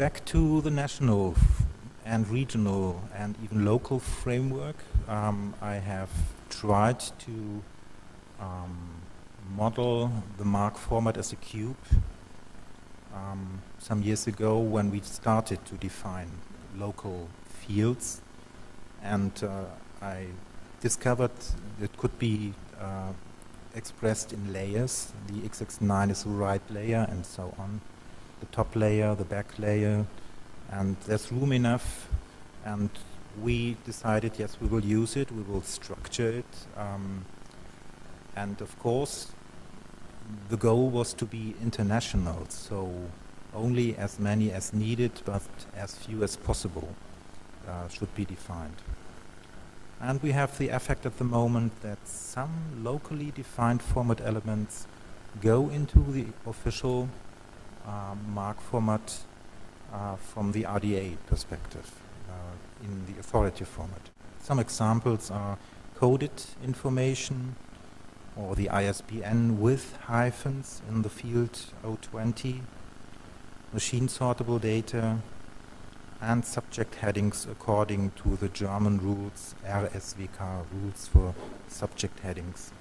Back to the national and regional and even local framework, um, I have tried to um, model the MARC format as a cube um, some years ago when we started to define local fields and uh, I discovered it could be uh, expressed in layers. The XX9 is the right layer and so on. The top layer, the back layer, and there's room enough and we decided yes we will use it, we will structure it um, and of course the goal was to be international so only as many as needed but as few as possible uh, should be defined. And we have the effect at the moment that some locally defined format elements go into the official uh, MARC format uh, from the RDA perspective uh, in the authority format. Some examples are coded information or the ISBN with hyphens in the field 020, machine sortable data, and subject headings according to the German rules, RSWK rules for subject headings.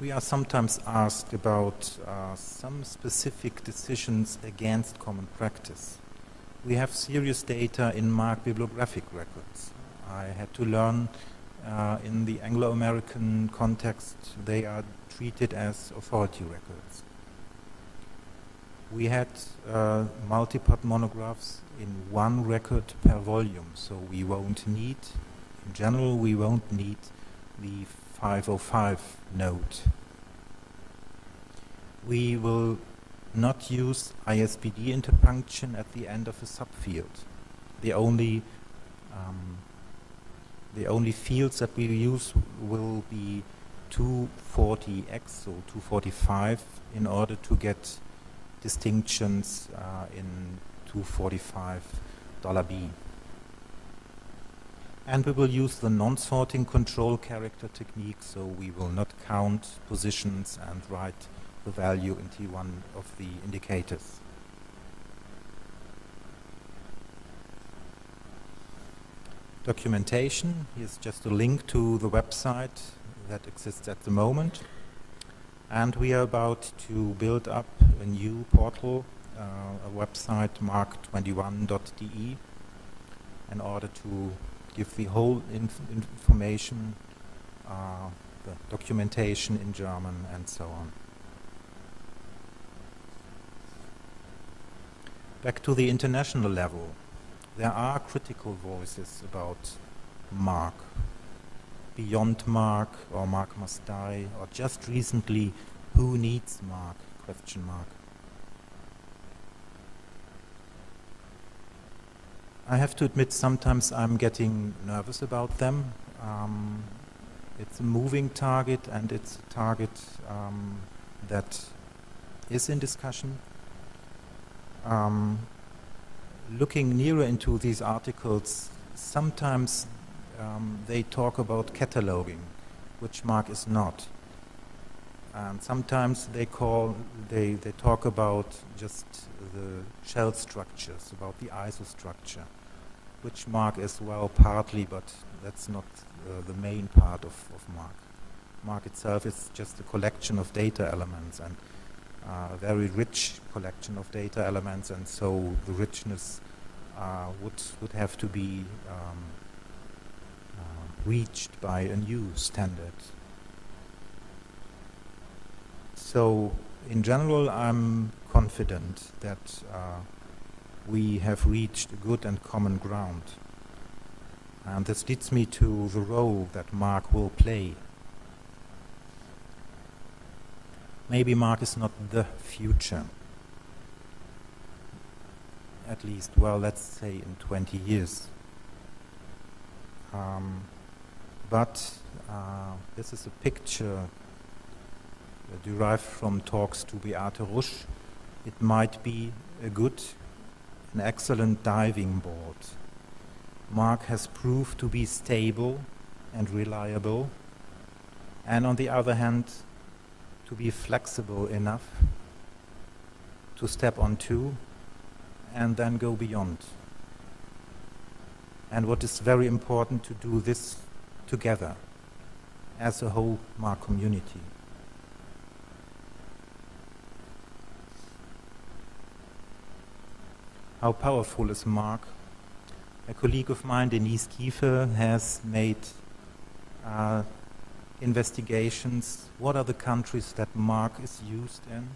We are sometimes asked about uh, some specific decisions against common practice. We have serious data in MARC bibliographic records. I had to learn uh, in the Anglo-American context, they are treated as authority records. We had uh, multi-part monographs in one record per volume, so we won't need, in general, we won't need the 505 note. We will not use ISBD interpunction at the end of a subfield. The only um, the only fields that we use will be 240x, or 245, in order to get distinctions uh, in 245 dollar $B. And we will use the non-sorting control character technique, so we will not count positions and write the value in T1 of the indicators. Documentation, here's just a link to the website that exists at the moment. And we are about to build up a new portal, uh, a website marc21.de in order to give the whole inf information, uh, the documentation in German and so on. Back to the international level there are critical voices about MARC, beyond MARC or MARC must die, or just recently, who needs MARC, question mark. I have to admit sometimes I'm getting nervous about them. Um, it's a moving target and it's a target um, that is in discussion. Um, looking nearer into these articles, sometimes um, they talk about cataloging, which MARC is not. And sometimes they call, they, they talk about just the shell structures, about the ISO structure, which MARC as well partly, but that's not uh, the main part of, of Mark. MARC itself is just a collection of data elements and a very rich collection of data elements, and so the richness uh, would would have to be um, uh, reached by a new standard. So, in general, I'm confident that uh, we have reached a good and common ground. And this leads me to the role that MARC will play maybe MARC is not the future. At least, well, let's say in 20 years. Um, but uh, this is a picture derived from talks to Beate Rusch. It might be a good, an excellent diving board. MARC has proved to be stable and reliable. And on the other hand, to be flexible enough to step on onto and then go beyond. And what is very important to do this together as a whole MARC community. How powerful is MARC? A colleague of mine, Denise Kiefer, has made uh, investigations. What are the countries that MARC is used in?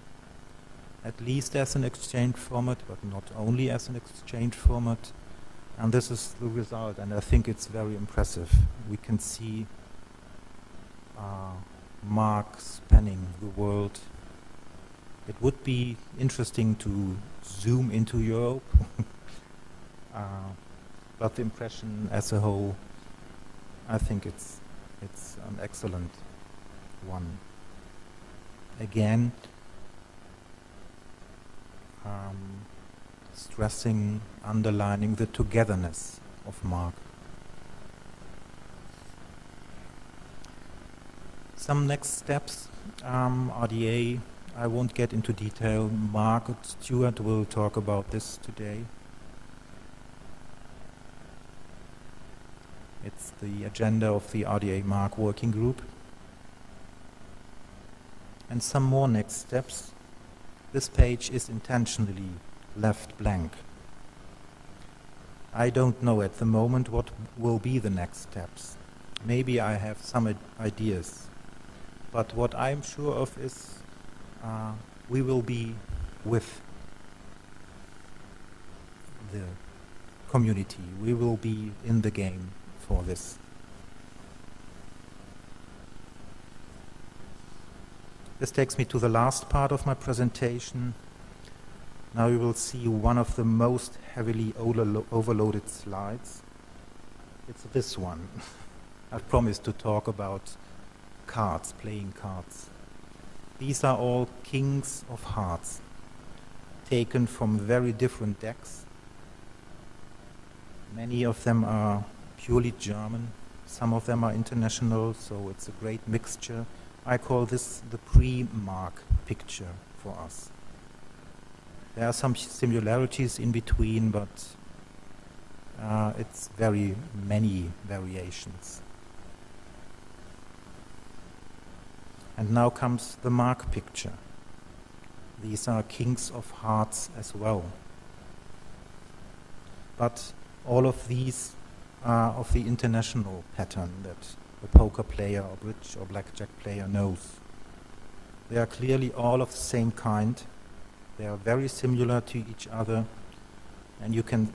At least as an exchange format, but not only as an exchange format. And this is the result, and I think it's very impressive. We can see uh, MARC spanning the world. It would be interesting to zoom into Europe, uh, but the impression as a whole, I think it's it's an excellent one. Again, um, stressing, underlining the togetherness of MARC. Some next steps, um, RDA, I won't get into detail. Mark Stewart will talk about this today. It's the agenda of the RDA MARC Working Group. And some more next steps. This page is intentionally left blank. I don't know at the moment what will be the next steps. Maybe I have some ideas. But what I'm sure of is uh, we will be with the community. We will be in the game for this. This takes me to the last part of my presentation. Now you will see one of the most heavily overloaded slides. It's this one. I promised to talk about cards, playing cards. These are all kings of hearts, taken from very different decks. Many of them are purely German. Some of them are international, so it's a great mixture. I call this the pre-MARC picture for us. There are some similarities in between, but uh, it's very many variations. And now comes the MARC picture. These are kings of hearts as well. But all of these are of the international pattern that a poker player or bridge or blackjack player knows. They are clearly all of the same kind. They are very similar to each other, and you can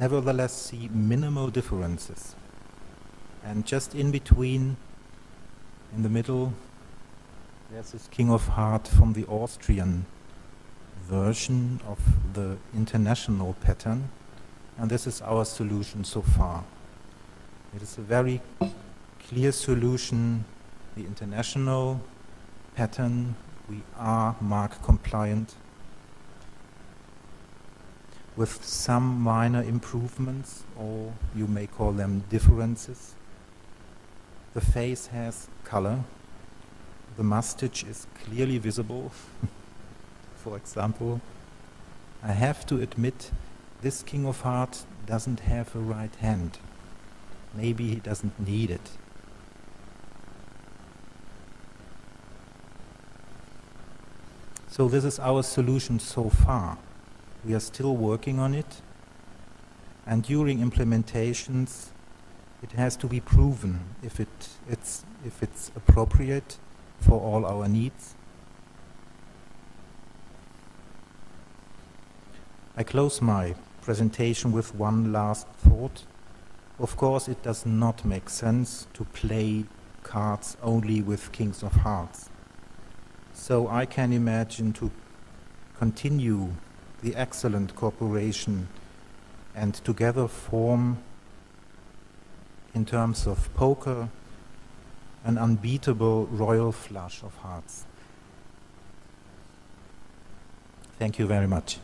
nevertheless see minimal differences. And just in between, in the middle, there's this King of Heart from the Austrian version of the international pattern, and this is our solution so far. It is a very clear solution, the international pattern, we are MARC compliant with some minor improvements, or you may call them differences. The face has color, the mustache is clearly visible, for example. I have to admit, this King of Hearts doesn't have a right hand. Maybe he doesn't need it. So this is our solution so far. We are still working on it. And during implementations, it has to be proven if, it, it's, if it's appropriate for all our needs. I close my presentation with one last thought. Of course, it does not make sense to play cards only with kings of hearts. So I can imagine to continue the excellent cooperation and together form, in terms of poker, an unbeatable royal flush of hearts. Thank you very much.